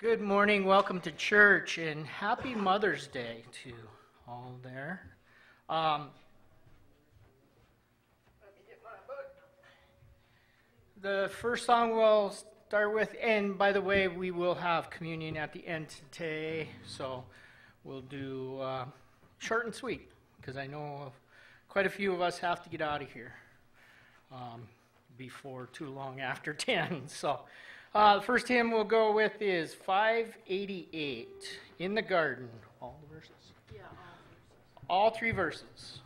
Good morning, welcome to church, and happy Mother's Day to all there. Um, the first song we'll start with, and by the way, we will have communion at the end today, so we'll do uh, short and sweet, because I know quite a few of us have to get out of here um, before too long after 10. So, uh, the first hymn we'll go with is 588 in the garden. All the verses? Yeah, All three verses.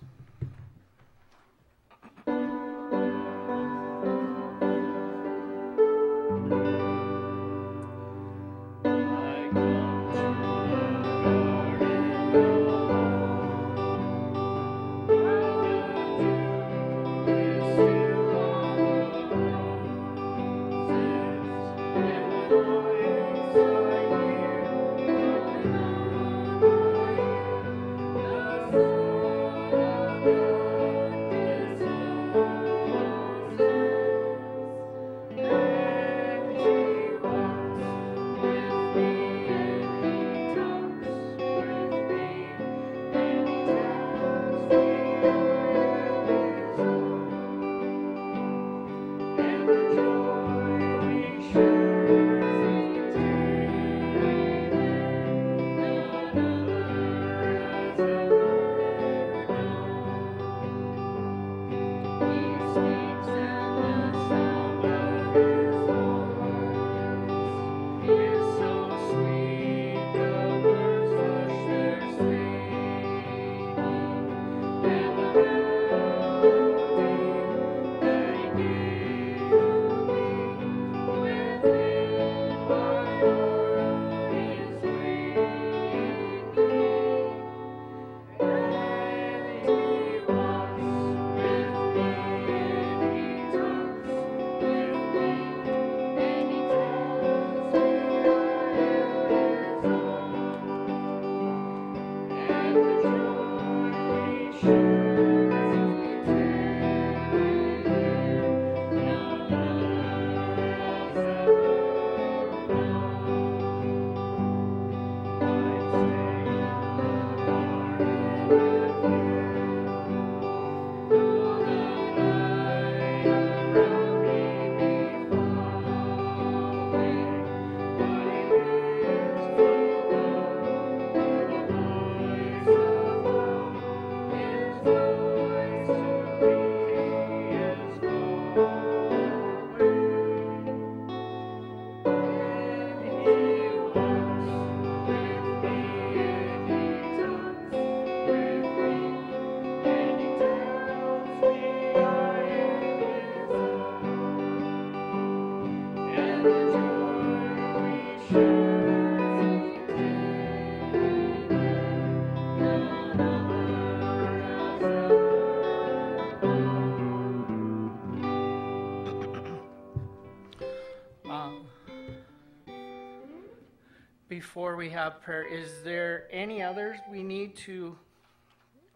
Before we have prayer, is there any others we need to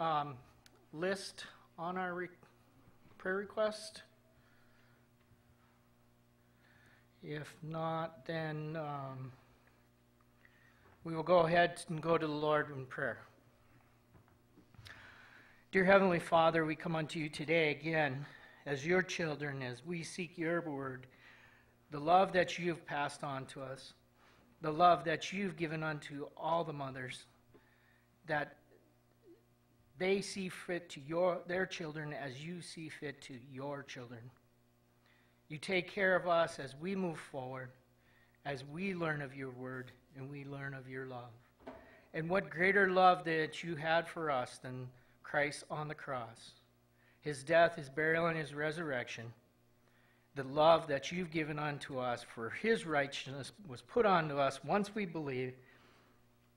um, list on our re- prayer request? If not, then um, we will go ahead and go to the Lord in prayer. Dear Heavenly Father, we come unto you today again as your children, as we seek your word the love that you have passed on to us, the love that you've given unto all the mothers, that they see fit to your, their children as you see fit to your children. You take care of us as we move forward, as we learn of your word and we learn of your love. And what greater love that you had for us than Christ on the cross, his death, his burial, and his resurrection the love that you've given unto us for his righteousness was put onto us once we believe,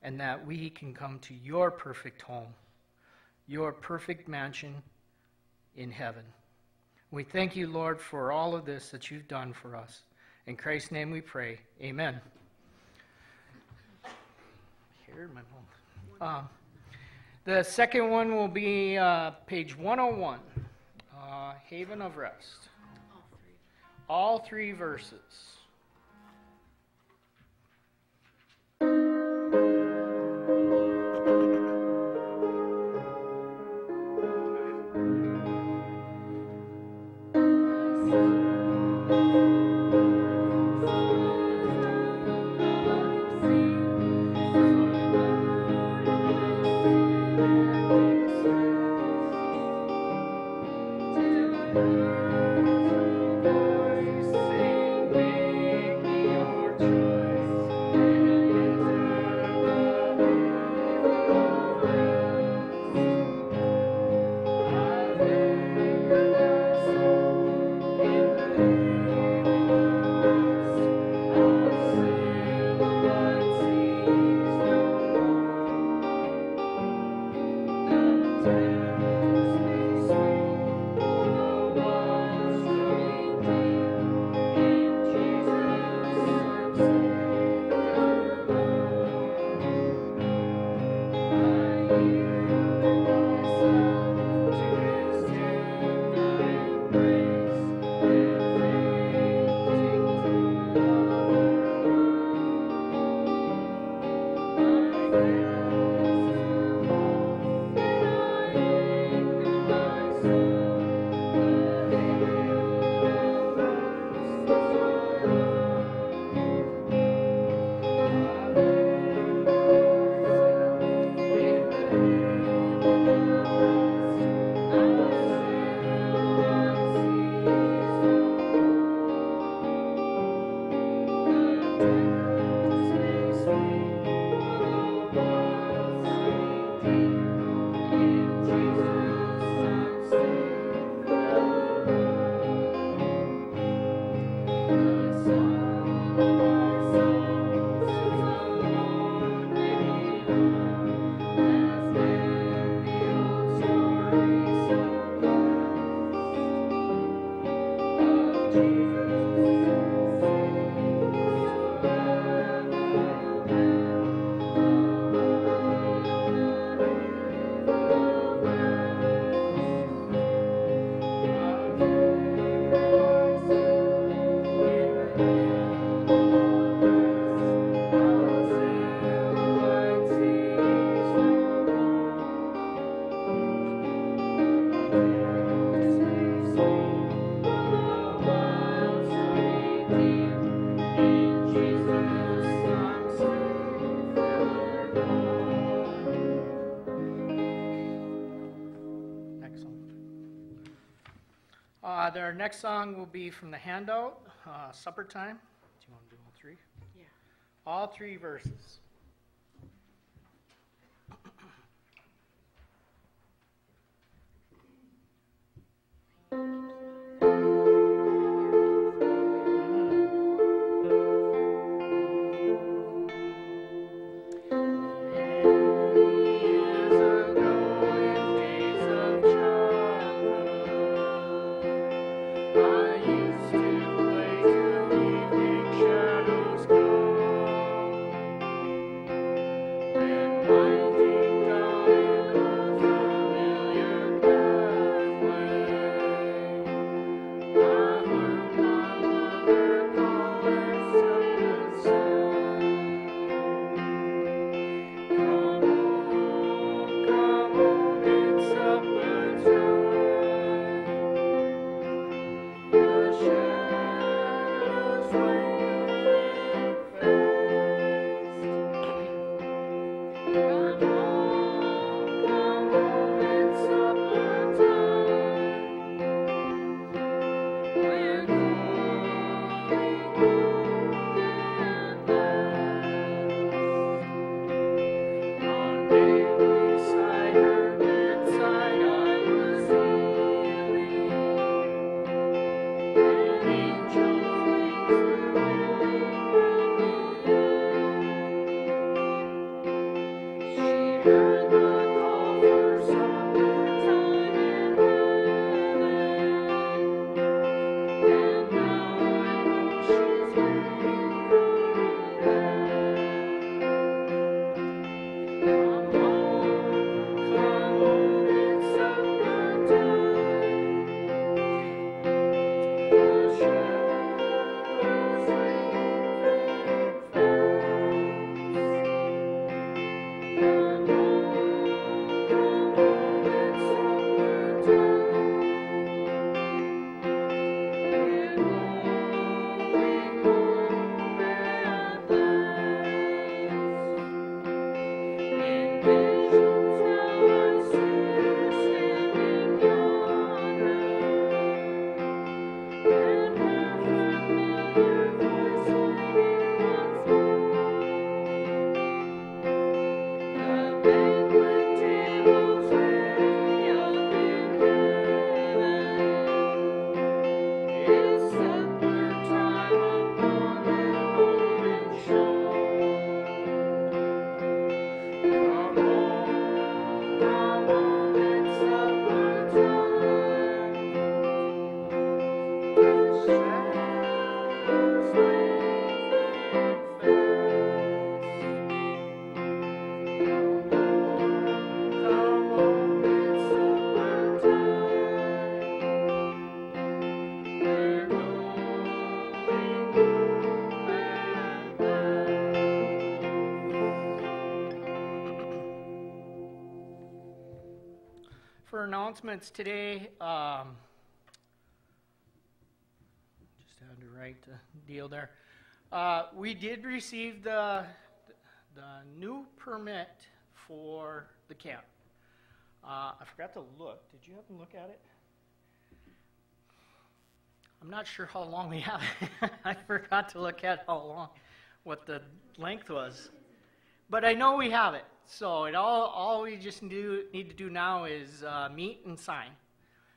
and that we can come to your perfect home, your perfect mansion in heaven. We thank you, Lord, for all of this that you've done for us. In Christ's name we pray. Amen. Here, my mom. Um, the second one will be uh, page 101, uh, Haven of Rest. All three. Verses. Next song will be from the handout, uh, Supper Time. Do you want to do all three? Yeah. All three verses. She announcements today, um, just had to write the deal there. Uh, we did receive the, the new permit for the camp. Uh, I forgot to look. Did you happen to look at it? I'm not sure how long we have. I forgot to look at how long, what the length was. But I know we have it. So it all, all we just do, need to do now is uh, meet and sign.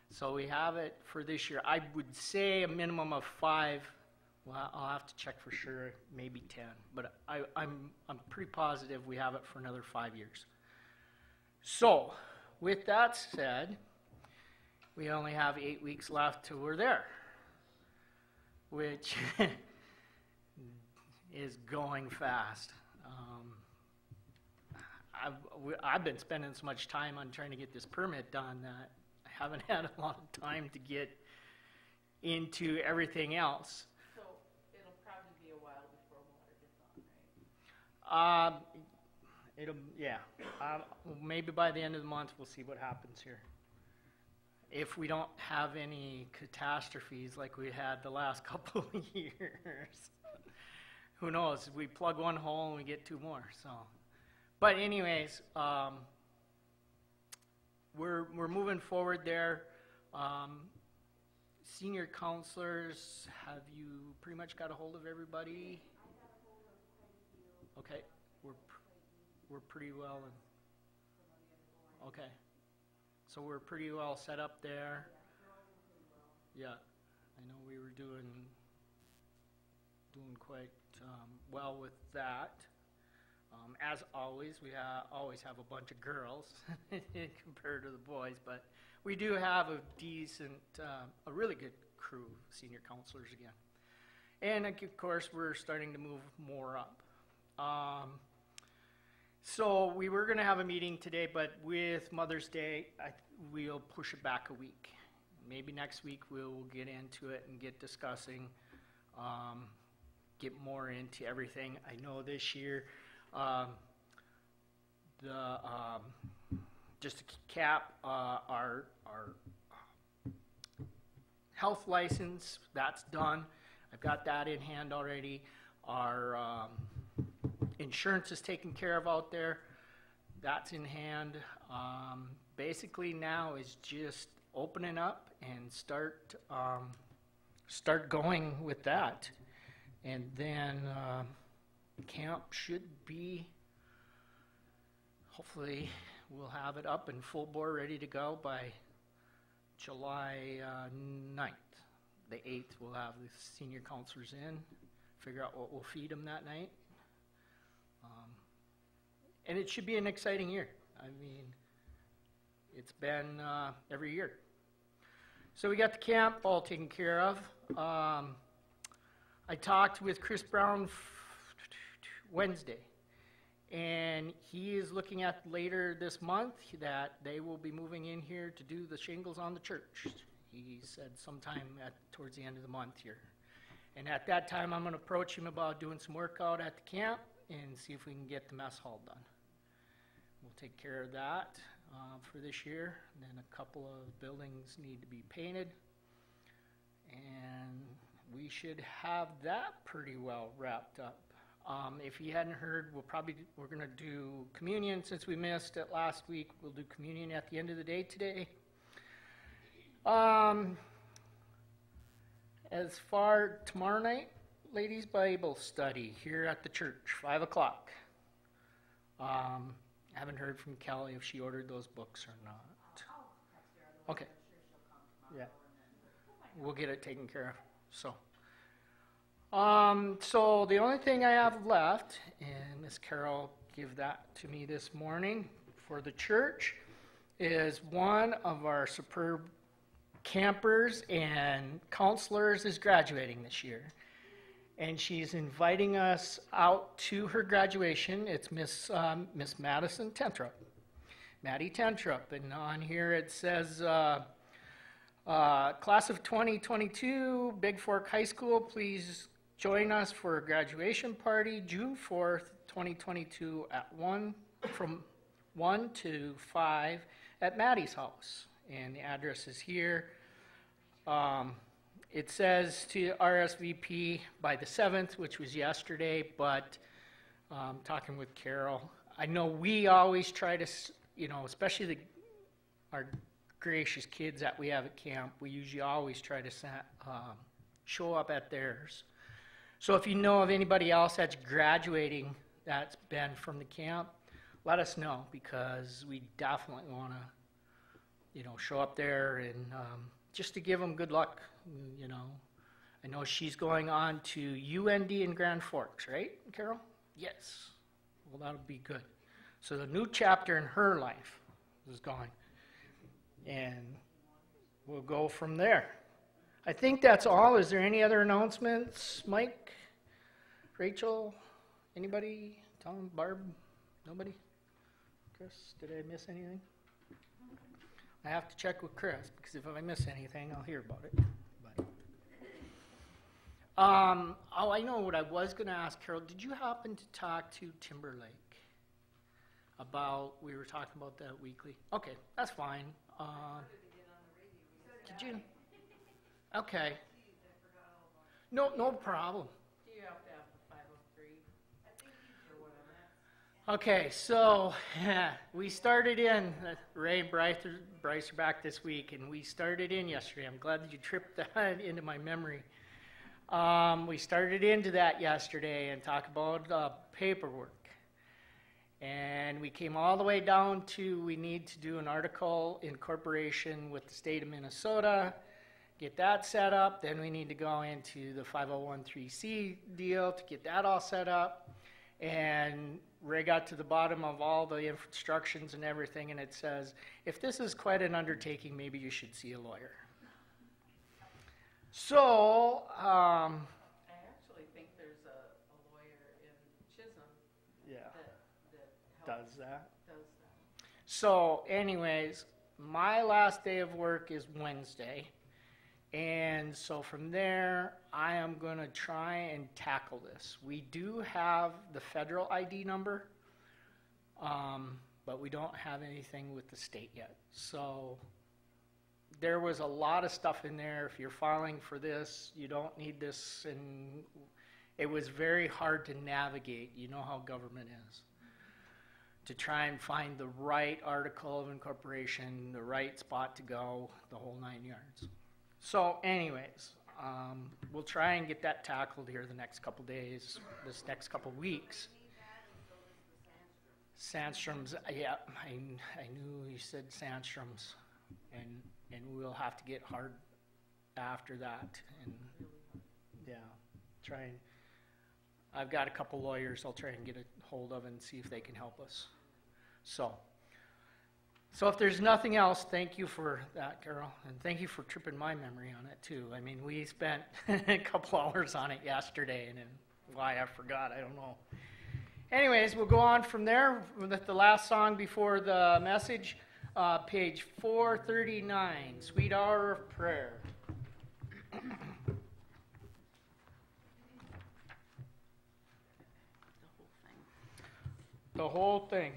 So we have it for this year. I would say a minimum of five. Well, I'll have to check for sure, maybe 10. But I, I'm, I'm pretty positive we have it for another five years. So, with that said, we only have eight weeks left till we're there, which is going fast. Um, I've, I've been spending so much time on trying to get this permit done that I haven't had a lot of time to get into everything else. So it'll probably be a while before water gets on, right? Um, it'll, yeah, um, maybe by the end of the month, we'll see what happens here. If we don't have any catastrophes like we had the last couple of years. Who knows, we plug one hole and we get two more, so. But anyways, um, we're, we're moving forward there. Um, senior counselors, have you pretty much got a hold of everybody? Okay, we're, we're pretty well in. Okay, so we're pretty well set up there. Yeah, I know we were doing, doing quite, um, well with that. Um, as always, we always have a bunch of girls compared to the boys, but we do have a decent, uh, a really good crew of senior counselors again. And of course, we're starting to move more up. Um, so we were going to have a meeting today, but with Mother's Day, I, we'll push it back a week. Maybe next week we'll get into it and get discussing, um, get more into everything. I know this year, um, the um, just to cap uh, our our health license. That's done. I've got that in hand already. Our um, insurance is taken care of out there. That's in hand. Um, basically, now is just opening up and start um, start going with that, and then uh, camp should be. Hopefully, we'll have it up and full bore, ready to go by July uh, 9th. The 8th, we'll have the senior counselors in, figure out what we'll feed them that night. Um, and it should be an exciting year. I mean, it's been uh, every year. So we got the camp all taken care of. Um, I talked with Chris Brown Wednesday, and he is looking at later this month that they will be moving in here to do the shingles on the church. He said sometime at, towards the end of the month here. And at that time, I'm going to approach him about doing some work out at the camp and see if we can get the mess hall done. We'll take care of that uh, for this year. And then a couple of buildings need to be painted. And we should have that pretty well wrapped up. Um, if you hadn't heard, we'll probably, we're gonna do communion since we missed it last week. We'll do communion at the end of the day today. Um, as far tomorrow night, ladies' Bible study here at the church, five o'clock. Um, haven't heard from Kelly if she ordered those books or not. Okay. Yeah. We'll get it taken care of. So. Um, so the only thing I have left, and Miss Carol gave that to me this morning for the church, is one of our superb campers and counselors is graduating this year. And she's inviting us out to her graduation. It's Miss um, Miss Madison Tentrup, Maddie Tentrup, and on here it says. Uh, uh, class of 2022, Bigfork High School, please join us for a graduation party, June 4th, 2022, at 1, from 1 to 5 at Maddie's house. And the address is here. Um, it says to RSVP by the 7th, which was yesterday, but um, talking with Carol, I know we always try to, you know, especially the, our gracious kids that we have at camp, we usually always try to um, show up at theirs. So if you know of anybody else that's graduating that's been from the camp, let us know because we definitely want to, you know, show up there and um, just to give them good luck. You know, I know she's going on to UND in Grand Forks, right, Carol? Yes. Well, that'll be good. So the new chapter in her life is going and we'll go from there. I think that's all. Is there any other announcements? Mike, Rachel, anybody? Tom, Barb, nobody? Chris, did I miss anything? I have to check with Chris because if I miss anything, I'll hear about it. But- Um, oh, I know what I was going to ask Carol. Did you happen to talk to Timberlake about? We were talking about that weekly. Okay, that's fine. Uh, did you? Okay. No, no problem. Okay, so we started in, uh, Ray and Bryce, Bryce are back this week, and we started in yesterday. I'm glad that you tripped that into my memory. Um, we started into that yesterday and talked about uh, paperwork. And we came all the way down to we need to do an article in corporation with the state of Minnesota, get that set up. Then we need to go into the 5013C deal to get that all set up. And Ray got to the bottom of all the instructions and everything, and it says, if this is quite an undertaking, maybe you should see a lawyer. So, um, I actually think there's a, a lawyer in Chisholm yeah, that, that does that. does that. So, anyways, my last day of work is Wednesday. And so from there, I am going to try and tackle this. We do have the federal ID number, um, but we don't have anything with the state yet. So there was a lot of stuff in there. If you're filing for this, you don't need this. And it was very hard to navigate. You know how government is to try and find the right article of incorporation, the right spot to go, the whole nine yards. So, anyways, um, we'll try and get that tackled here the next couple days, this next couple weeks. Sandstroms, yeah, I, I knew you said Sandstroms, and and we'll have to get hard after that, and yeah, try and. I've got a couple lawyers I'll try and get a hold of and see if they can help us. So, so if there's nothing else, thank you for that, Carol, and thank you for tripping my memory on it too. I mean, we spent a couple hours on it yesterday, and why I forgot, I don't know. Anyways, we'll go on from there with the last song before the message, uh, page 439, "Sweet Hour of Prayer." The whole thing.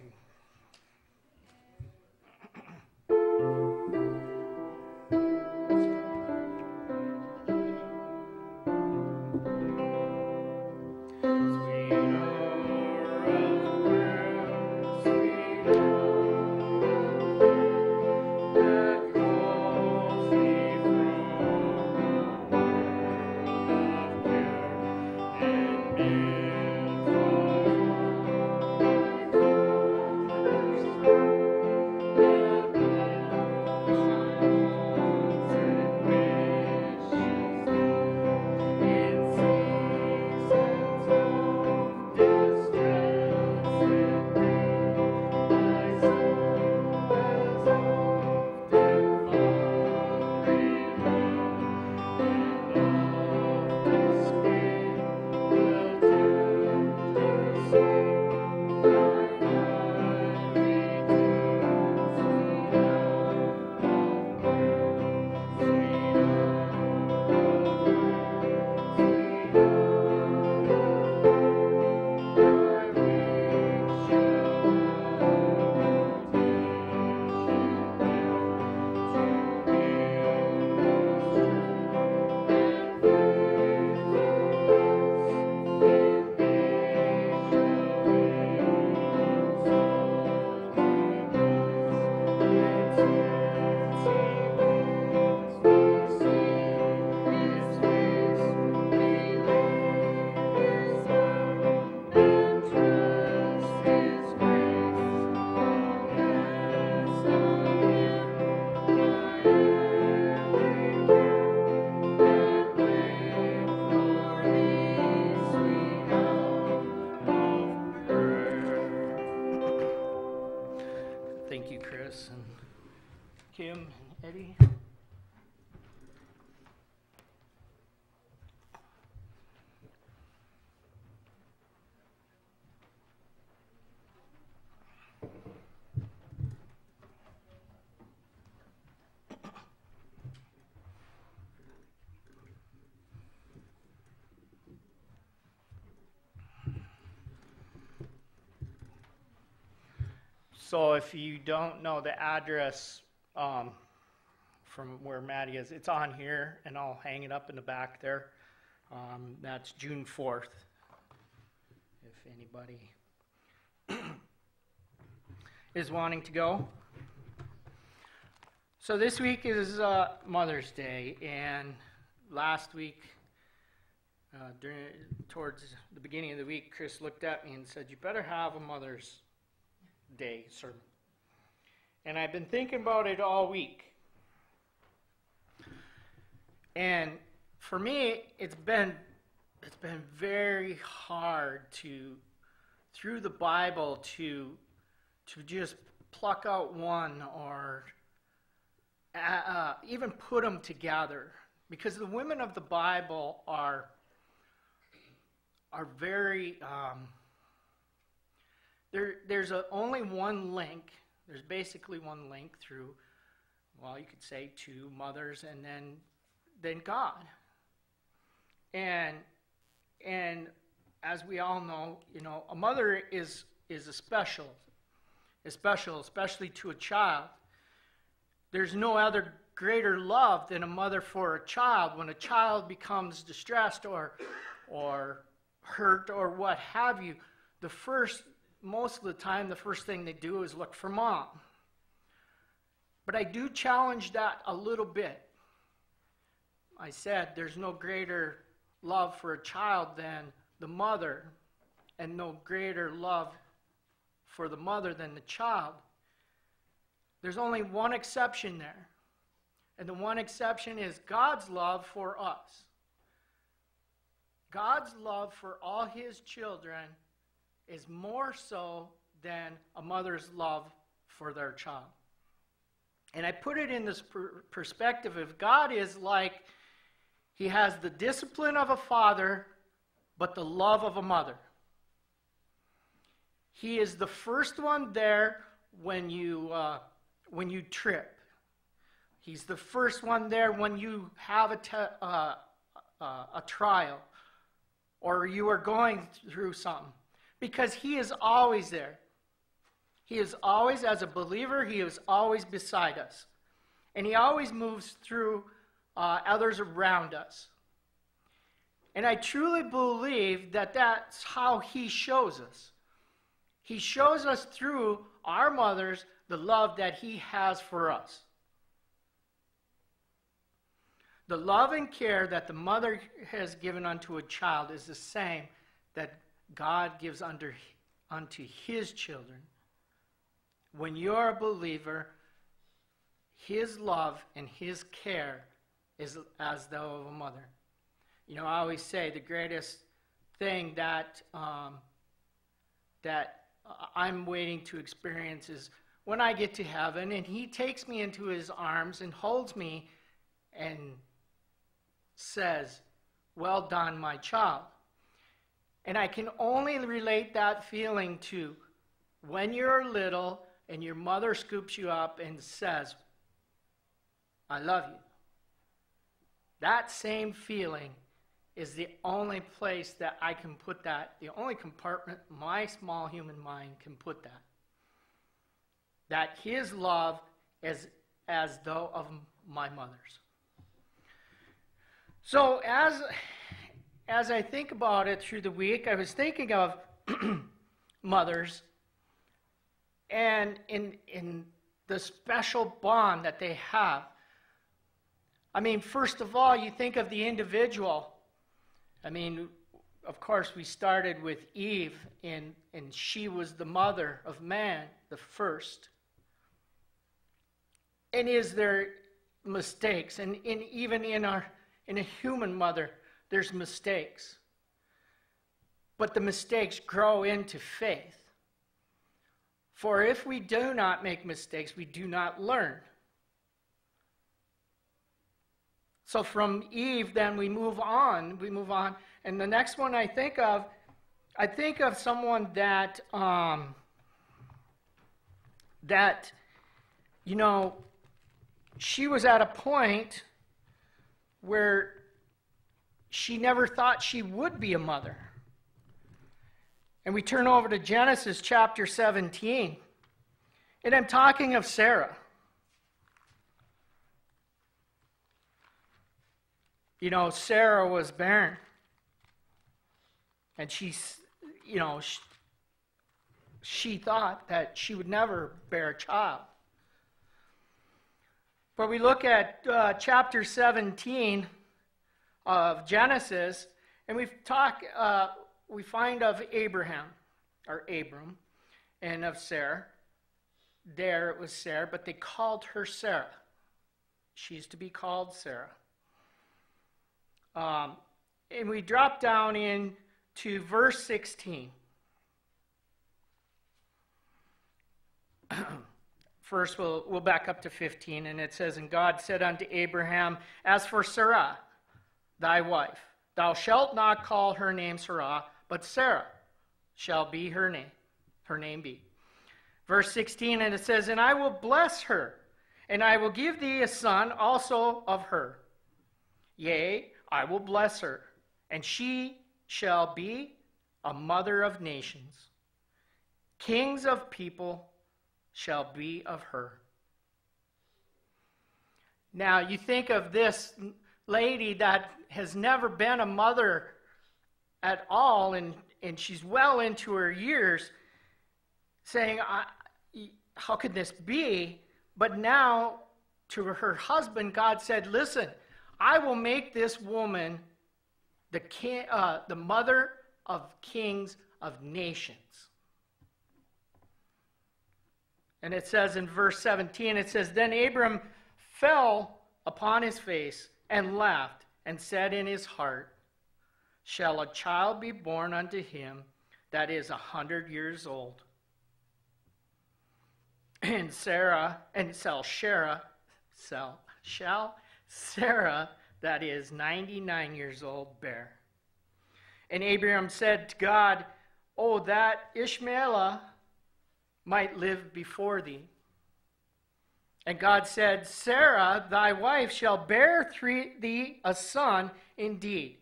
So if you don't know the address um, from where Maddie is, it's on here, and I'll hang it up in the back there. Um, That's June 4th, if anybody is wanting to go. So this week is uh, Mother's Day, and last week, uh, during towards the beginning of the week, Chris looked at me and said, "You better have a Mother's Day sermon." And I've been thinking about it all week. And for me, it's been it's been very hard to through the Bible to to just pluck out one or uh, uh, even put them together because the women of the Bible are are very um, there. There's a, only one link. There's basically one link through. Well, you could say two mothers and then then God. And and as we all know, you know, a mother is is a special, is special, especially to a child. There's no other greater love than a mother for a child. When a child becomes distressed or or hurt or what have you, the first most of the time the first thing they do is look for mom. But I do challenge that a little bit. I said there's no greater love for a child than the mother, and no greater love for the mother than the child. There's only one exception there. And the one exception is God's love for us. God's love for all his children is more so than a mother's love for their child. And I put it in this per- perspective if God is like he has the discipline of a father, but the love of a mother. He is the first one there when you, uh, when you trip. He's the first one there when you have a, te- uh, uh, a trial or you are going through something. Because He is always there. He is always, as a believer, He is always beside us. And He always moves through uh, others around us. And I truly believe that that's how He shows us. He shows us through our mothers the love that He has for us. The love and care that the mother has given unto a child is the same that God gives under, unto His children. When you're a believer, His love and His care is as though of a mother. You know, I always say the greatest thing that um, that I'm waiting to experience is when I get to heaven and He takes me into His arms and holds me and says, "Well done, my child." And I can only relate that feeling to when you're little and your mother scoops you up and says, I love you. That same feeling is the only place that I can put that, the only compartment my small human mind can put that. That his love is as though of my mother's. So as as I think about it through the week, I was thinking of mothers and in in the special bond that they have I mean, first of all, you think of the individual. I mean, of course, we started with Eve, and, and she was the mother of man, the first. And is there mistakes? And in, even in, our, in a human mother, there's mistakes. But the mistakes grow into faith. For if we do not make mistakes, we do not learn. So from Eve, then we move on. We move on. And the next one I think of, I think of someone that, um, that, you know, she was at a point where she never thought she would be a mother. And we turn over to Genesis chapter 17. And I'm talking of Sarah. You know, Sarah was barren. And she's, you know, she, she thought that she would never bear a child. But we look at uh, chapter 17 of Genesis, and we talk, uh, we find of Abraham, or Abram, and of Sarah. There it was Sarai, but they called her Sarah. She's to be called Sarah. Um, and we drop down in to verse 16. First, we'll, we'll back up to 15, and it says, And God said unto Abraham, As for Sarai, thy wife, thou shalt not call her name Sarai, but Sarah shall be her name, her name be. Verse 16, and it says, And I will bless her, and I will give thee a son also of her. Yea, I will bless her, and she shall be a mother of nations. Kings of people shall be of her. Now, you think of this lady that has never been a mother at all, and, and she's well into her years, saying, How could this be? But now, to her husband, God said, Listen, I will make this woman the, king, uh, the mother of kings of nations. And it says in verse 17, it says, Then Abram fell upon his face and laughed and said in his heart, Shall a child be born unto him that is a hundred years old? And Sarah, and shall Sarah, shall, Sarah, that is 99 years old, bear? And Abraham said to God, Oh, that Ishmael might live before thee. And God said, Sarah, thy wife, shall bear thee a son indeed.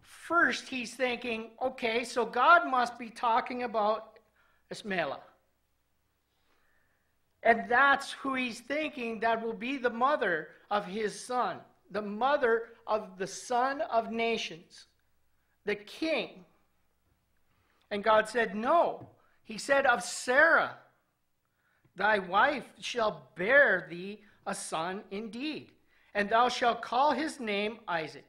First, he's thinking, okay, so God must be talking about Ishmael. And that's who he's thinking that will be the mother of his son, the mother of the son of nations, the king. And God said, no. He said, Of Sarah, thy wife shall bear thee a son indeed, and thou shalt call his name Isaac.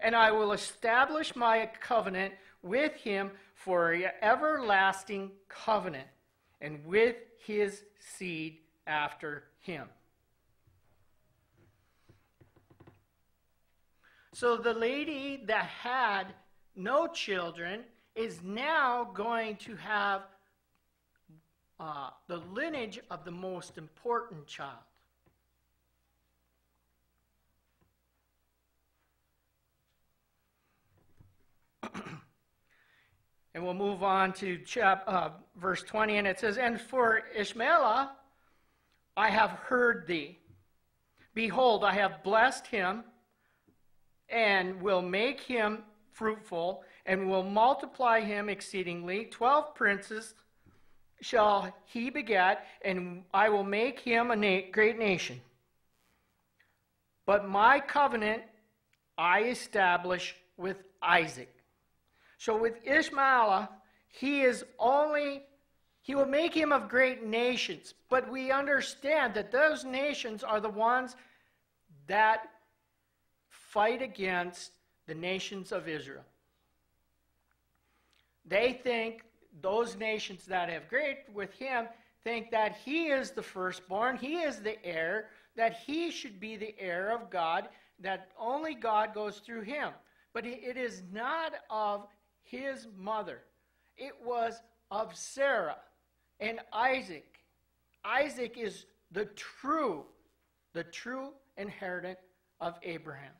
And I will establish my covenant with him for an everlasting covenant, and with his seed after him. So the lady that had no children is now going to have uh, the lineage of the most important child. and we'll move on to chap, uh, verse 20, and it says, And for Ishmael I have heard thee. Behold, I have blessed him, and will make him fruitful, and will multiply him exceedingly. Twelve princes shall he beget, and I will make him a na- great nation. But my covenant I establish with Isaac. So with Ishmael, he is only, he will make him of great nations. But we understand that those nations are the ones that fight against the nations of Israel. They think, those nations that have great with him think that he is the firstborn, he is the heir, that he should be the heir of God, that only God goes through him. But it is not of his mother, it was of Sarah and Isaac. Isaac is the true, the true inheritant of Abraham.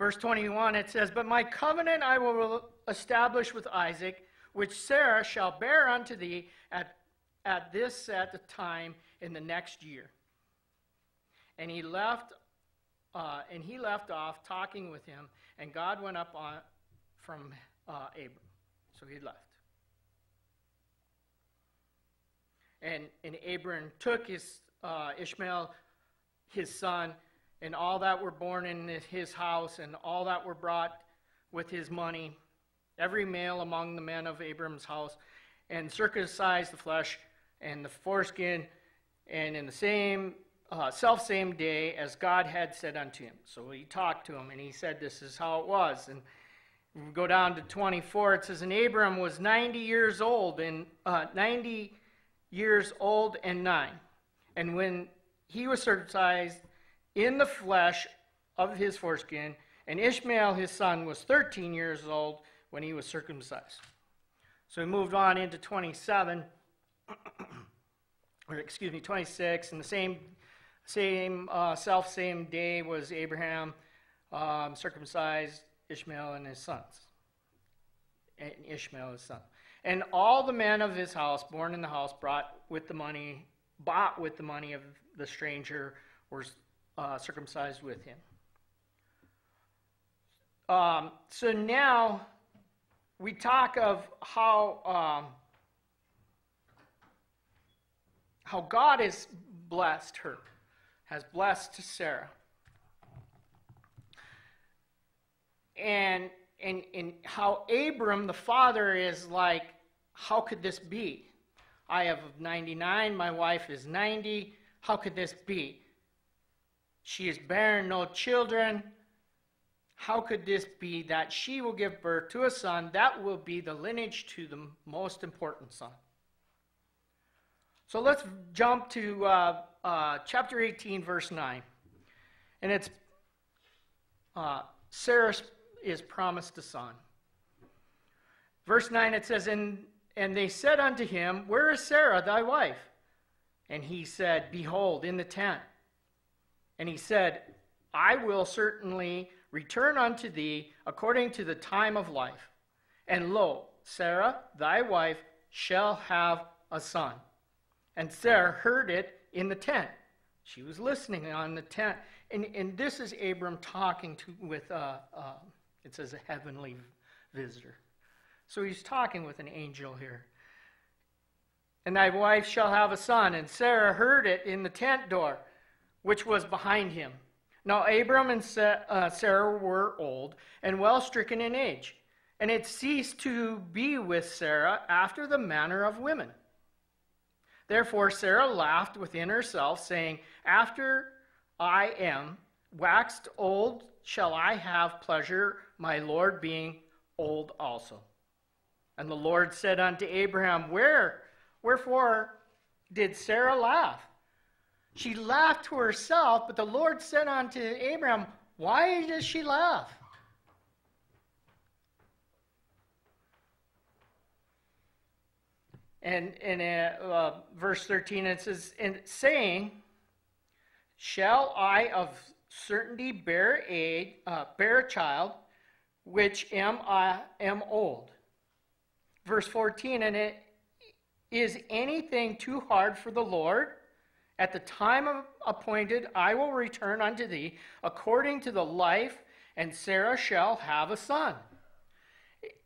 Verse 21, it says, But my covenant I will establish with Isaac, which Sarah shall bear unto thee at, at this set time in the next year. And he left, uh, and he left off talking with him, and God went up on, from uh, Abram. So he left. And, and Abram took his uh, Ishmael, his son, and all that were born in his house, and all that were brought with his money, every male among the men of Abram's house, and circumcised the flesh and the foreskin, and in the same uh, self same day as God had said unto him. So he talked to him, and he said, "This is how it was." And we go down to 24. It says, "And Abram was 90 years old, and uh, 90 years old and nine, and when he was circumcised in the flesh of his foreskin, and Ishmael his son was 13 years old when he was circumcised." So we moved on into 27, or excuse me, 26, and the same same uh, self same day was Abraham um, circumcised Ishmael and his sons. And Ishmael his son. And all the men of his house, born in the house, brought with the money, bought with the money of the stranger, were uh, circumcised with him. Um, so now we talk of how um, how God has blessed her has blessed Sarah. And, and, and how Abram, the father, is like, how could this be? I have 99, my wife is 90. How could this be? She is barren, no children. How could this be that she will give birth to a son that will be the lineage to the most important son? So let's jump to uh, uh, chapter 18, verse 9. And it's uh, Sarah is promised a son. Verse 9 it says, and, and they said unto him, Where is Sarah, thy wife? And he said, Behold, in the tent. And he said, I will certainly return unto thee according to the time of life. And lo, Sarah, thy wife, shall have a son. And Sarah heard it in the tent. She was listening on the tent. And, and this is Abram talking to, with, uh, uh, it says, a heavenly visitor. So he's talking with an angel here. And thy wife shall have a son. And Sarah heard it in the tent door, which was behind him. Now Abram and uh, Sarah were old and well stricken in age, and it ceased to be with Sarah after the manner of women. Therefore Sarah laughed within herself, saying, After I am waxed old, shall I have pleasure, my Lord being old also. And the Lord said unto Abraham, Where, wherefore did Sarah laugh? She laughed to herself, but the Lord said unto Abraham, Why does she laugh? And in uh, uh, verse 13, it says, and saying, Shall I of certainty bear a, uh, bear a child, which am I am old? Verse 14, and it is anything too hard for the Lord? At the time appointed, I will return unto thee according to the life, and Sarah shall have a son.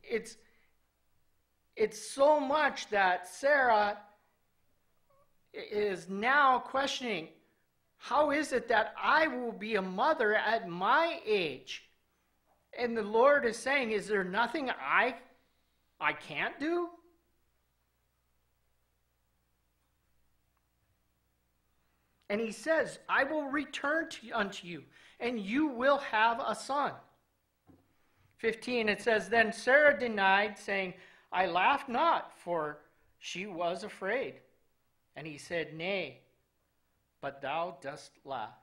It's it's so much that Sarah is now questioning how is it that I will be a mother at my age? And the Lord is saying, Is there nothing I, I can't do? And he says, I will return to, unto you, and you will have a son. 15, it says, Then Sarah denied, saying, I laughed not, for she was afraid. And he said, Nay, but thou dost laugh.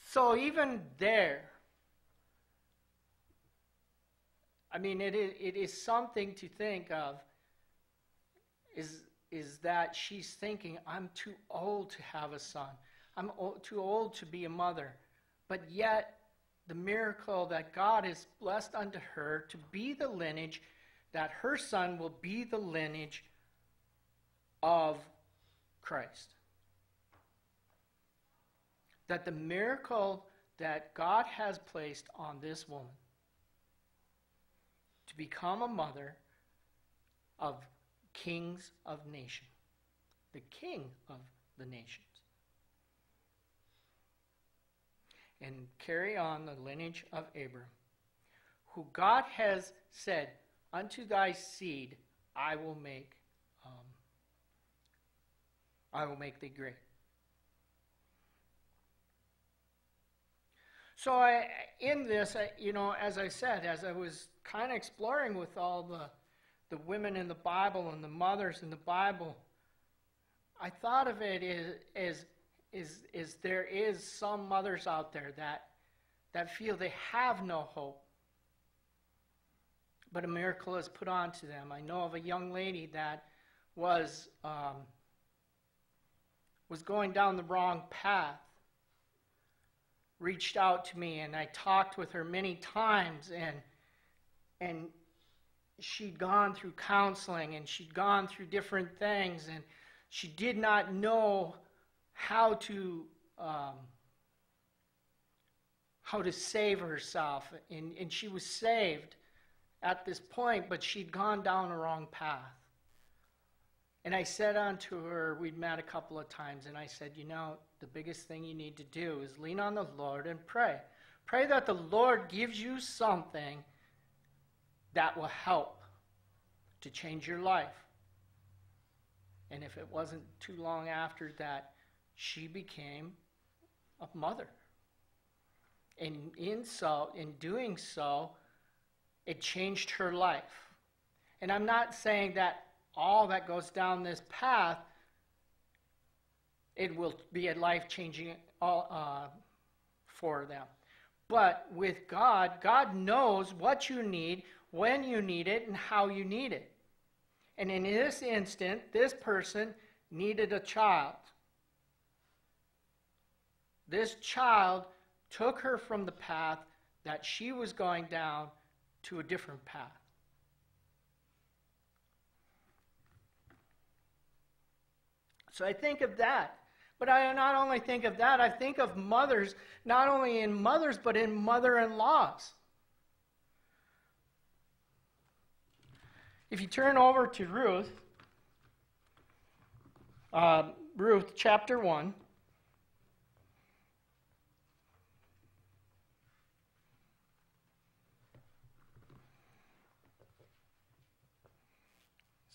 So even there, I mean, it is, it is something to think of. Is is that she's thinking, I'm too old to have a son. I'm too old to be a mother. But yet, the miracle that God has blessed unto her to be the lineage, that her son will be the lineage of Christ. That the miracle that God has placed on this woman to become a mother of kings of nation the king of the nations. And carry on the lineage of Abram, who God has said, Unto thy seed I will make um, I will make thee great. So I, in this, I, you know, as I said, as I was kind of exploring with all the the women in the Bible and the mothers in the Bible, I thought of it as, as, as, as there is some mothers out there that, that feel they have no hope. But a miracle is put onto them. I know of a young lady that was, um, was going down the wrong path, reached out to me, and I talked with her many times, and, and she'd gone through counseling and she'd gone through different things and she did not know how to um, how to save herself. And, and she was saved at this point but she'd gone down the wrong path. And i said unto her we'd met a couple of times and i said you know the biggest thing you need to do is lean on the lord and pray. Pray that the lord gives you something that will help to change your life. And if it wasn't too long after that, she became a mother. And in so, in doing so, it changed her life. And I'm not saying that all that goes down this path, it will be a life changing uh, for them. But with God, God knows what you need, when you need it, and how you need it. And in this instant, this person needed a child. This child took her from the path that she was going down to a different path. So I think of that. But I not only think of that, I think of mothers, not only in mothers, but in mother in laws. If you turn over to Ruth, uh, Ruth chapter 1.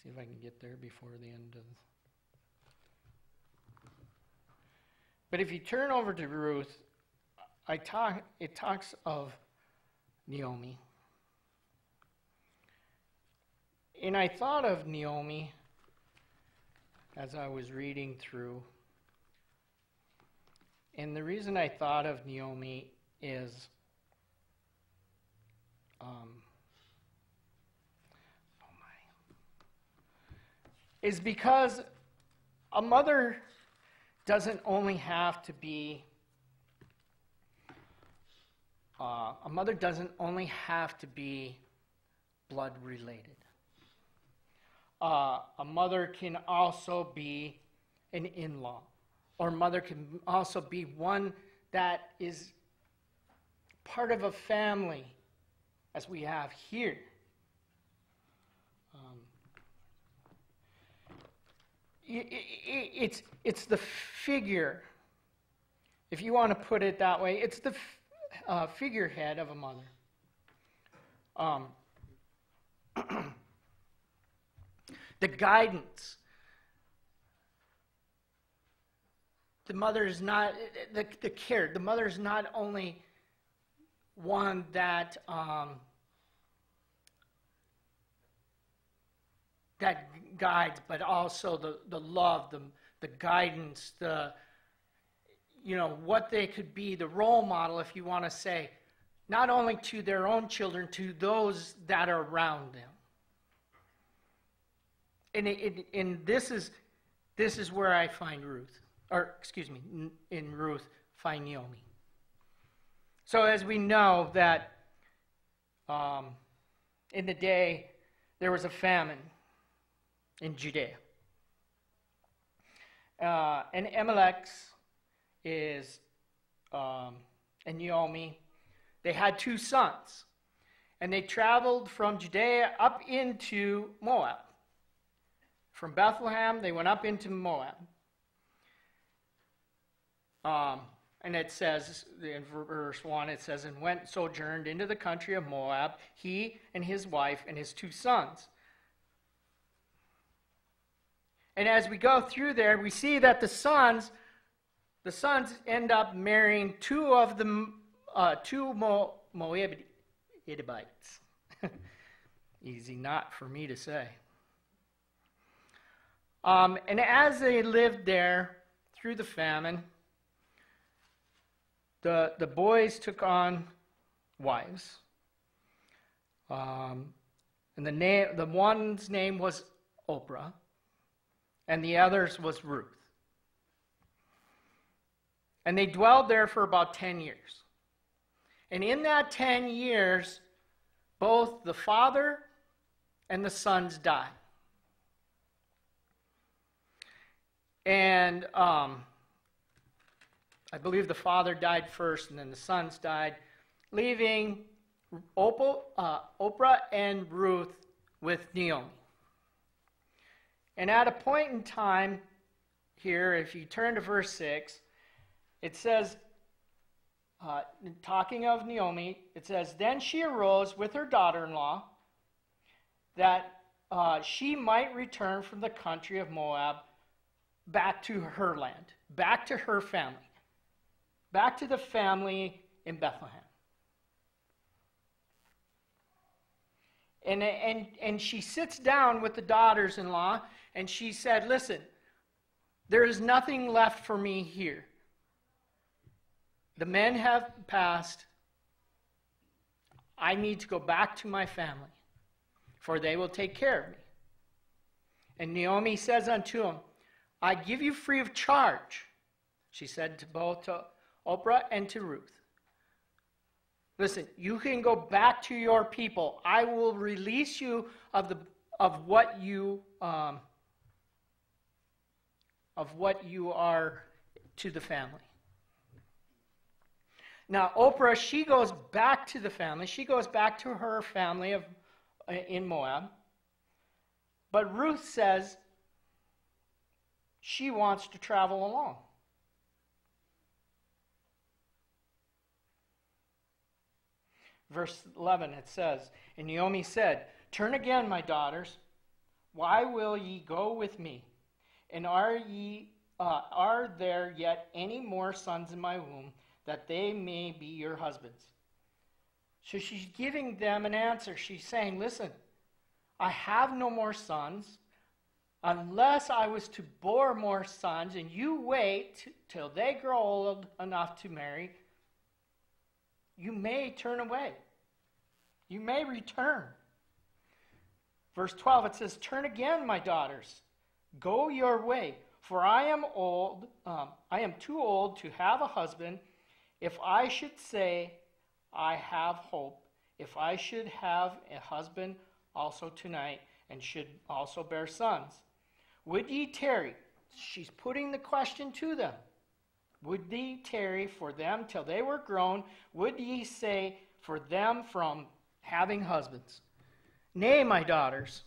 See if I can get there before the end of. But if you turn over to Ruth, I talk, it talks of Naomi. And I thought of Naomi as I was reading through. And the reason I thought of Naomi is um, oh my, is because a mother doesn't only have to be uh, a mother doesn't only have to be blood related uh, a mother can also be an in law, or mother can also be one that is part of a family, as we have here. Um, it, it, it's, it's the figure, if you want to put it that way, it's the uh, figurehead of a mother. Um, the guidance. The mother is not, the, the care, the mother is not only one that, um, that guides, but also the, the love, the, the guidance, the, you know, what they could be, the role model, if you want to say, not only to their own children, to those that are around them and, it, and this is this is where I find Ruth, or excuse me, in Ruth find Naomi. So as we know that um, in the day there was a famine in Judea, uh, and Elimelech is um, and Naomi, they had two sons, and they traveled from Judea up into Moab From Bethlehem, they went up into Moab. Um, and it says in verse 1, it says, And went sojourned into the country of Moab, he and his wife and his two sons. And as we go through there, we see that the sons, the sons end up marrying two of the uh, two Mo- Moabites. Easy not for me to say. Um, and as they lived there through the famine, the, the boys took on wives. Um, and the, name, the one's name was Orpah, and the other's was Ruth. And they dwelled there for about 10 years. And in that 10 years, both the father and the sons died. And um, I believe the father died first, and then the sons died, leaving Orpah, uh, Orpah and Ruth with Naomi. And at a point in time here, if you turn to verse 6, it says, uh, talking of Naomi, it says, Then she arose with her daughter in law that uh, she might return from the country of Moab back to her land, back to her family, back to the family in Bethlehem. And, and, and she sits down with the daughters in law and she said, Listen, there is nothing left for me here. The men have passed. I need to go back to my family, for they will take care of me. And Naomi says unto him, I give you free of charge, she said to both to Orpah and to Ruth. Listen, you can go back to your people. I will release you of the of what you um, of what you are to the family. Now, Orpah, she goes back to the family. She goes back to her family of, uh, in Moab. But Ruth says she wants to travel along. Verse 11, it says, And Naomi said, Turn again, my daughters. Why will ye go with me? And are ye uh, are there yet any more sons in my womb that they may be your husbands. So she's giving them an answer. She's saying, Listen, I have no more sons. Unless I was to bore more sons, and you wait till they grow old enough to marry, you may turn away. You may return. Verse 12, it says, Turn again, my daughters. Go your way, for I am old. Um, I am too old to have a husband, if I should say, I have hope, if I should have a husband also tonight, and should also bear sons, would ye tarry? She's putting the question to them. Would ye tarry for them till they were grown? Would ye say for them from having husbands? Nay, my daughters,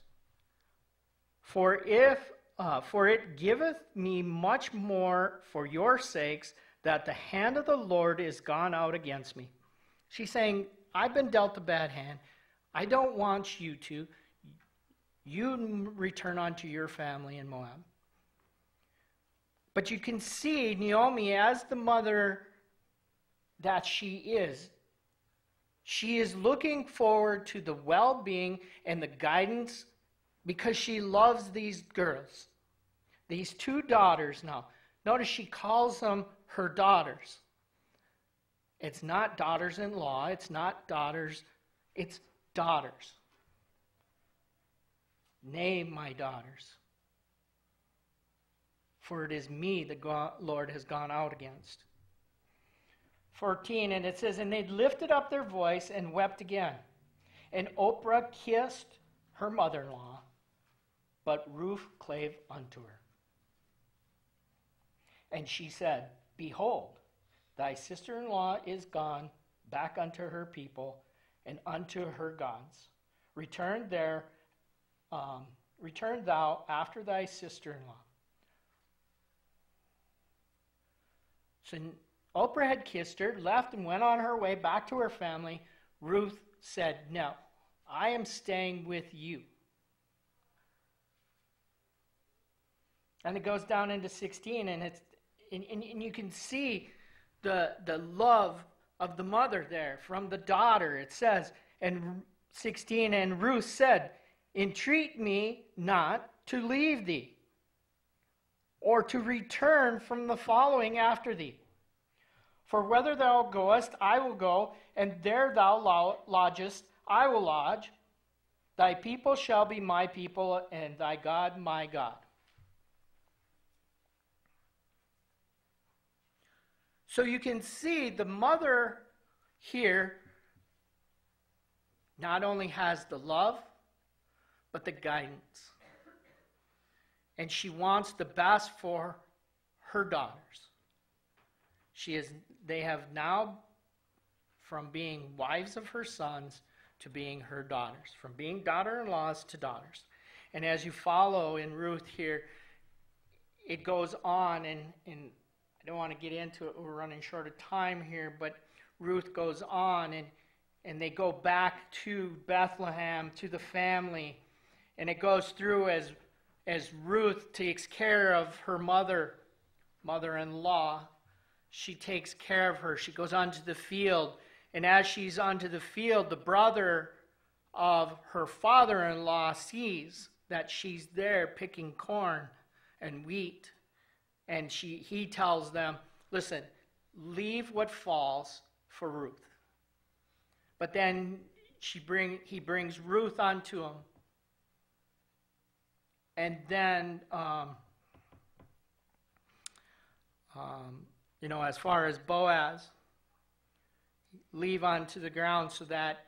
for if uh, for it giveth me much more for your sakes that the hand of the Lord is gone out against me. She's saying, I've been dealt a bad hand. I don't want you to. You return unto your family in Moab. But you can see Naomi as the mother that she is. She is looking forward to the well being and the guidance because she loves these girls, these two daughters now. Notice she calls them her daughters. It's not daughters in law, it's not daughters, it's daughters. Nay, my daughters, for it is me the Lord has gone out against. 14, and it says, And they lifted up their voice and wept again. And Orpah kissed her mother in law, but Ruth clave unto her. And she said, Behold, thy sister in law is gone back unto her people and unto her gods. Return there, um, return thou after thy sister in law. So Orpah had kissed her, left, and went on her way back to her family. Ruth said, No, I am staying with you. And it goes down into 16, and, it's, and, and, and you can see the, the love of the mother there from the daughter. It says, and 16, and Ruth said, Entreat me not to leave thee, or to return from the following after thee. For whether thou goest, I will go, and there thou lodgest, I will lodge. Thy people shall be my people, and thy God my God. So you can see the mother here not only has the love, but the guidance. And she wants the best for her daughters. She is, they have now, from being wives of her sons to being her daughters, from being daughter in laws to daughters. And as you follow in Ruth here, it goes on, and, and I don't want to get into it, we're running short of time here, but Ruth goes on, and, and they go back to Bethlehem, to the family, and it goes through as, as Ruth takes care of her mother, mother in law, she takes care of her. She goes onto the field. And as she's onto the field, the brother of her father in law sees that she's there picking corn and wheat. And she, he tells them, Listen, leave what falls for Ruth. But then she bring, he brings Ruth onto him. And then um, um, you know, as far as Boaz, leave onto the ground so that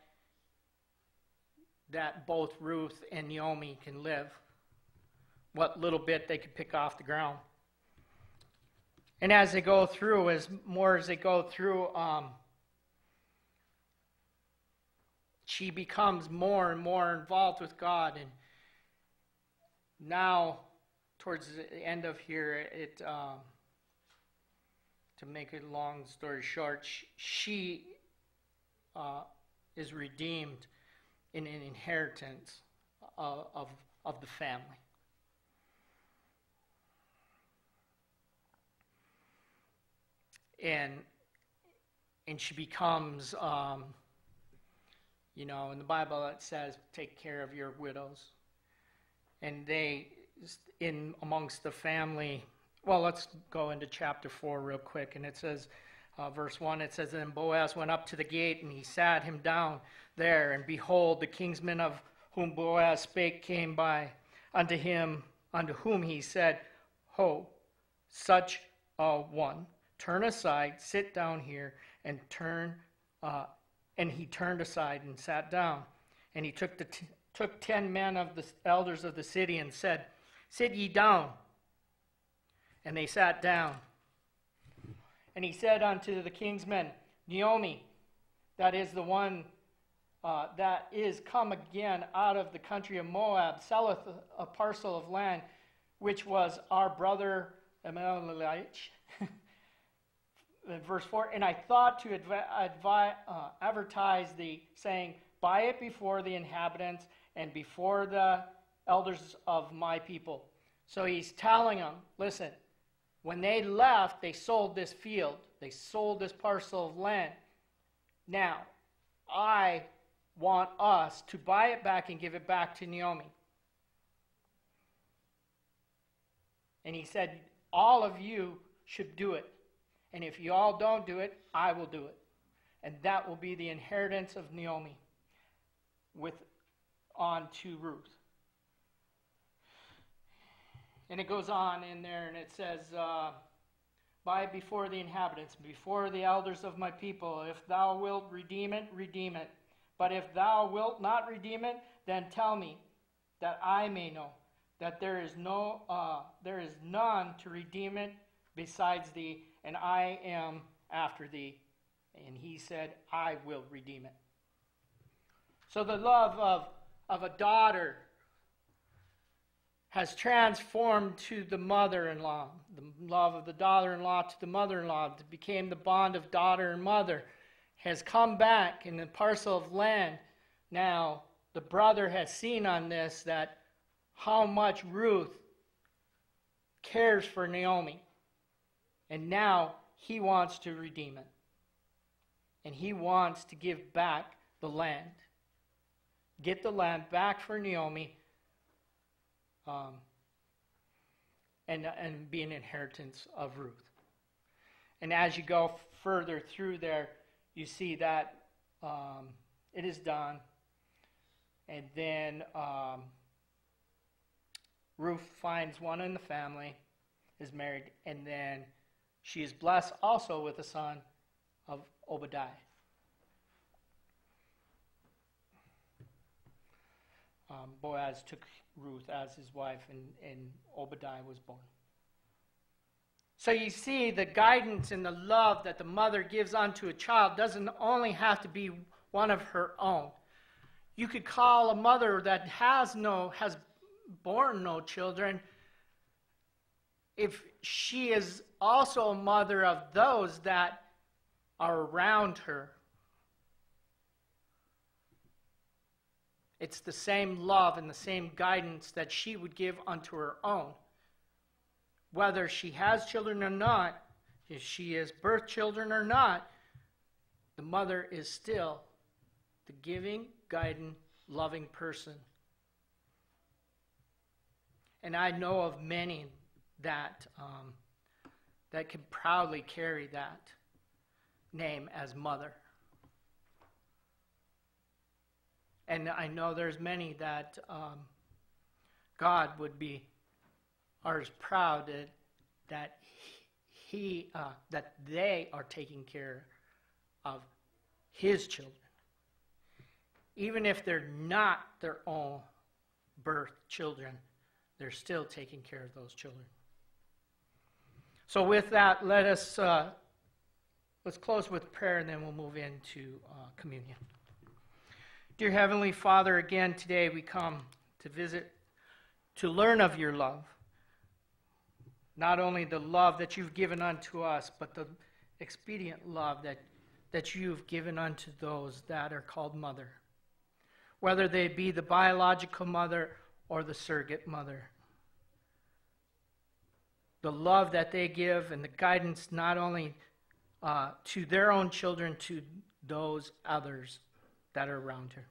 that both Ruth and Naomi can live. What little bit they could pick off the ground. And as they go through, as more as they go through, um, she becomes more and more involved with God. And now, towards the end of here, it. Um, to make a long story short, she uh, is redeemed in an inheritance of, of, of the family. And, and she becomes, um, you know, in the Bible it says, take care of your widows. And they, in amongst the family, well, let's go into chapter 4 real quick. And it says, uh, verse 1, it says, Then Boaz went up to the gate, and he sat him down there. And behold, the kinsman of whom Boaz spake came by unto him, unto whom he said, Ho, such a one, turn aside, sit down here, and turn. Uh, and he turned aside and sat down. And he took, the t- took ten men of the elders of the city and said, Sit ye down. And they sat down. And he said unto the kinsman, Naomi, that is the one uh, that is come again out of the country of Moab, selleth a, parcel of land, which was our brother Elimelech. Verse 4 And I thought to advi- uh, advertise thee, saying, Buy it before the inhabitants and before the elders of my people. So he's telling them, Listen, when they left, they sold this field, they sold this parcel of land. Now, I want us to buy it back and give it back to Naomi. And he said, All of you should do it. And if you all don't do it, I will do it. And that will be the inheritance of Naomi with on to Ruth. And it goes on in there and it says, uh, Buy before the inhabitants, before the elders of my people. If thou wilt redeem it, redeem it. But if thou wilt not redeem it, then tell me, that I may know that there is no, uh, there is none to redeem it besides thee, and I am after thee. And he said, I will redeem it. So the love of, of a daughter has transformed to the mother in law. The love of the daughter in law to the mother in law became the bond of daughter and mother, has come back in the parcel of land. Now, the brother has seen on this that how much Ruth cares for Naomi. And now he wants to redeem it. And he wants to give back the land. Get the land back for Naomi um, and, and be an inheritance of Ruth. And as you go further through there, you see that um, it is done. And then um, Ruth finds one in the family, is married, and then she is blessed also with a son of Obadiah. Um, Boaz took Ruth as his wife, and, and Obadiah was born. So you see, the guidance and the love that the mother gives unto a child doesn't only have to be one of her own. You could call a mother that has no has born no children if she is also a mother of those that are around her. It's the same love and the same guidance that she would give unto her own. Whether she has children or not, if she has birth children or not, the mother is still the giving, guiding, loving person. And I know of many that, um, that can proudly carry that name as mother. And I know there's many that um, God would be are as proud that, that he uh, that they are taking care of his children, even if they're not their own birth children, they're still taking care of those children. So, with that, let us uh, let's close with prayer, and then we'll move into uh, communion. Dear Heavenly Father, again today we come to visit, to learn of your love. Not only the love that you've given unto us, but the expedient love that, that you've given unto those that are called mother, whether they be the biological mother or the surrogate mother. The love that they give and the guidance not only uh, to their own children, to those others that are around her.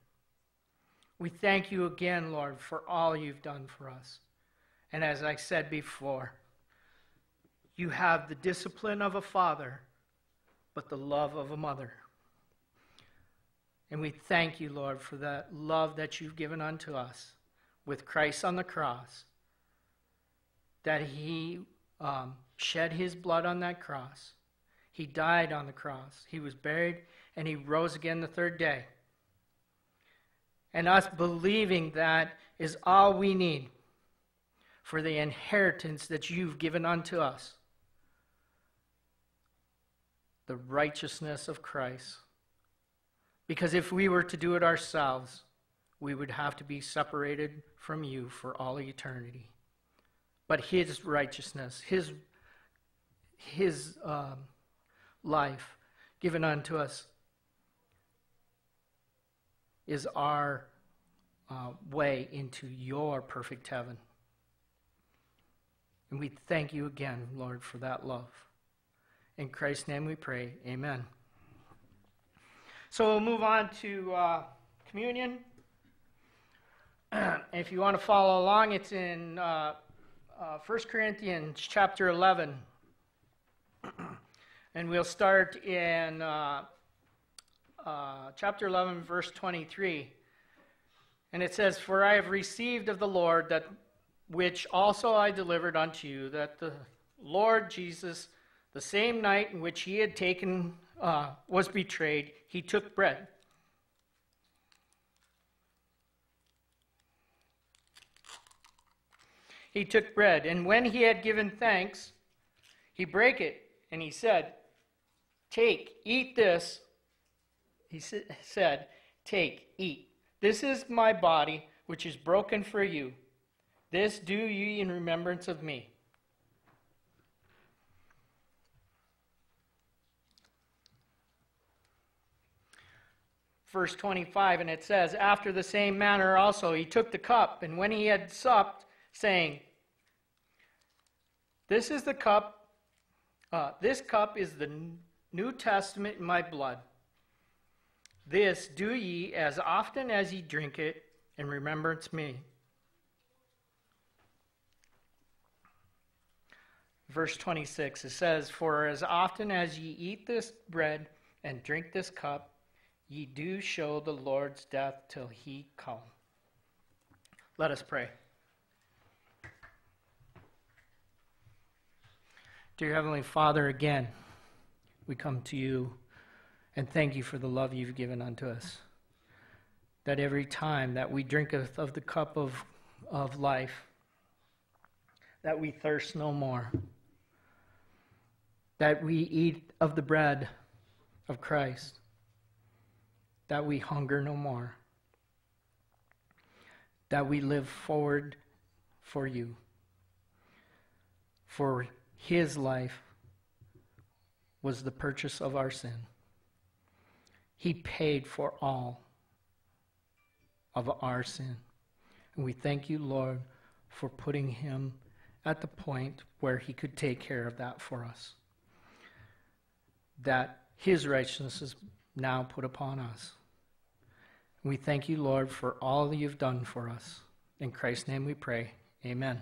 We thank you again, Lord, for all you've done for us. And as I said before, you have the discipline of a father, but the love of a mother. And we thank you, Lord, for that love that you've given unto us with Christ on the cross, that he um, shed his blood on that cross. He died on the cross. He was buried, and he rose again the third day. And us believing that is all we need for the inheritance that you've given unto us the righteousness of Christ. Because if we were to do it ourselves, we would have to be separated from you for all eternity. But His righteousness, His, his um, life given unto us, is our uh, way into your perfect heaven. And we thank you again, Lord, for that love. In Christ's name we pray. Amen. So we'll move on to uh, communion. if you want to follow along, it's in uh, uh, 1 Corinthians chapter 11. and we'll start in uh, uh, chapter 11, verse 23. And it says, For I have received of the Lord that which also I delivered unto you, that the Lord Jesus, the same night in which he had taken, uh, was betrayed, he took bread. He took bread, and when he had given thanks, he brake it, and he said, Take, eat this. He said, Take, eat. This is my body, which is broken for you. This do ye in remembrance of me. Verse 25, and it says, After the same manner also he took the cup, and when he had supped, saying, This is the cup, uh, this cup is the New Testament in my blood. This do ye as often as ye drink it in remembrance me. Verse 26, it says, For as often as ye eat this bread and drink this cup, ye do show the Lord's death till he come. Let us pray. Dear Heavenly Father, again, we come to you and thank you for the love you've given unto us. That every time that we drink of the cup of, of life, that we thirst no more. That we eat of the bread of Christ, that we hunger no more. That we live forward for you. For his life was the purchase of our sin. He paid for all of our sin. And we thank you, Lord, for putting him at the point where he could take care of that for us. That his righteousness is now put upon us. We thank you, Lord, for all that you've done for us. In Christ's name we pray. Amen.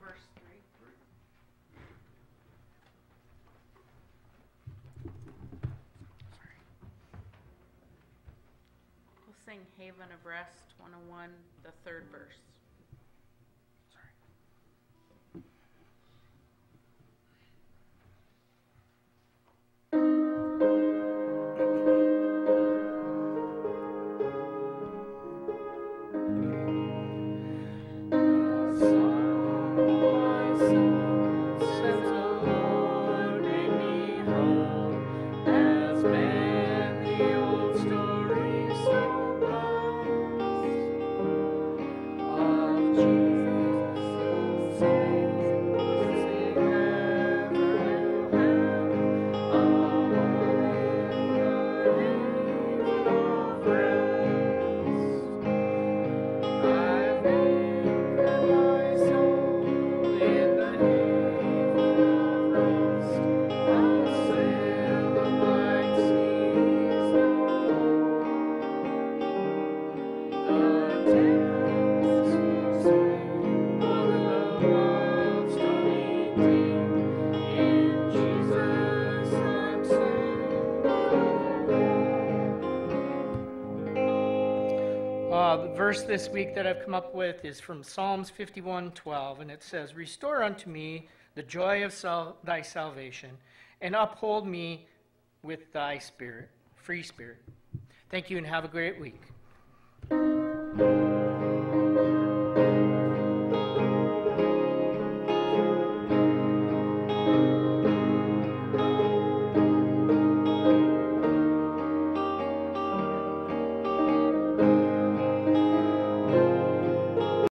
Verse three. Haven of Rest, one oh one, the third verse. Verse this week that I've come up with is from Psalms 51:12, and it says, "Restore unto me the joy of sal- thy salvation, and uphold me with thy spirit, free spirit." Thank you, and have a great week.